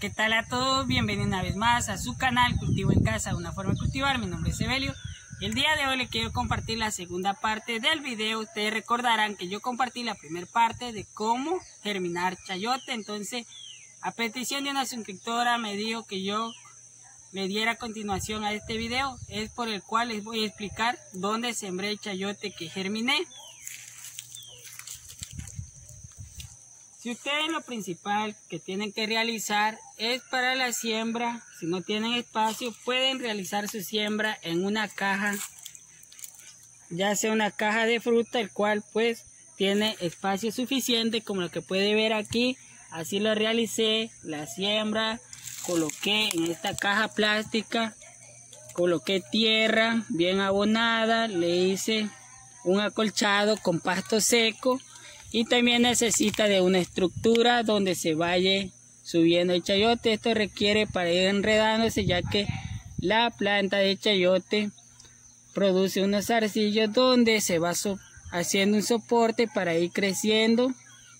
¿qué tal a todos? Bienvenidos una vez más a su canal Cultivo en Casa, una forma de cultivar. Mi nombre es Evelio. El día de hoy les quiero compartir la segunda parte del video. Ustedes recordarán que yo compartí la primera parte de cómo germinar chayote. Entonces, a petición de una suscriptora me dijo que yo le diera continuación a este video. Es por el cual les voy a explicar dónde sembré el chayote que germiné. Si ustedes lo principal que tienen que realizar es para la siembra, si no tienen espacio, pueden realizar su siembra en una caja, ya sea una caja de fruta, el cual pues tiene espacio suficiente, como lo que puede ver aquí. Así lo realicé, la siembra, coloqué en esta caja plástica, coloqué tierra bien abonada, le hice un acolchado con pasto seco y también necesita de una estructura donde se vaya subiendo el chayote. Esto requiere para ir enredándose ya que la planta de chayote produce unos arcillos donde se va haciendo un soporte para ir creciendo.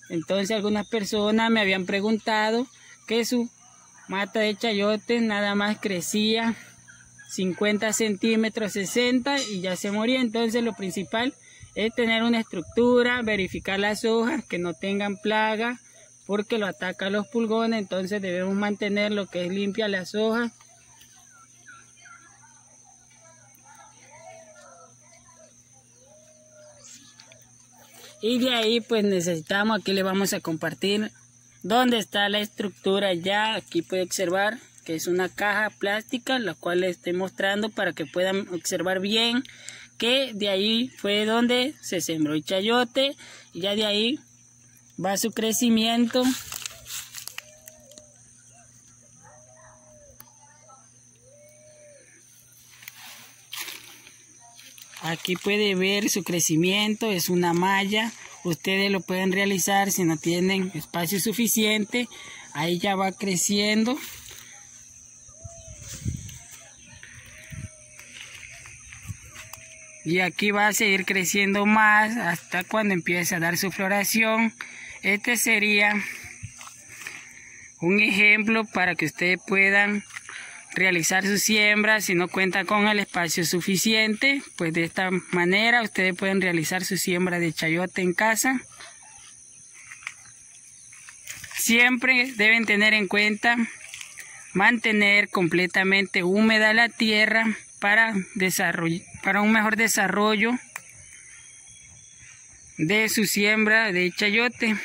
Entonces algunas personas me habían preguntado que su mata de chayote nada más crecía 50 centímetros, 60 y ya se moría. Entonces lo principal es tener una estructura, verificar las hojas que no tengan plaga porque lo atacan los pulgones, entonces debemos mantener lo que es limpia las hojas. Y de ahí pues necesitamos, aquí le vamos a compartir dónde está la estructura ya, aquí puede observar que es una caja plástica, la cual les estoy mostrando para que puedan observar bien que de ahí fue donde se sembró el chayote y ya de ahí va su crecimiento. Aquí puede ver su crecimiento es una malla ustedes lo pueden realizar si no tienen espacio suficiente ahí ya va creciendo y aquí va a seguir creciendo más hasta cuando empiece a dar su floración. Este sería un ejemplo para que ustedes puedan realizar su siembra si no cuenta con el espacio suficiente pues de esta manera ustedes pueden realizar su siembra de chayote en casa. Siempre deben tener en cuenta mantener completamente húmeda la tierra para, para un mejor desarrollo de su siembra de chayote.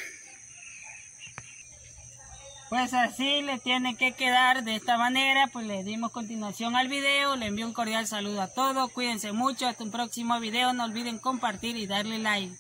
Pues así le tiene que quedar de esta manera, pues le dimos continuación al video, le envío un cordial saludo a todos, cuídense mucho, hasta un próximo video, no olviden compartir y darle like.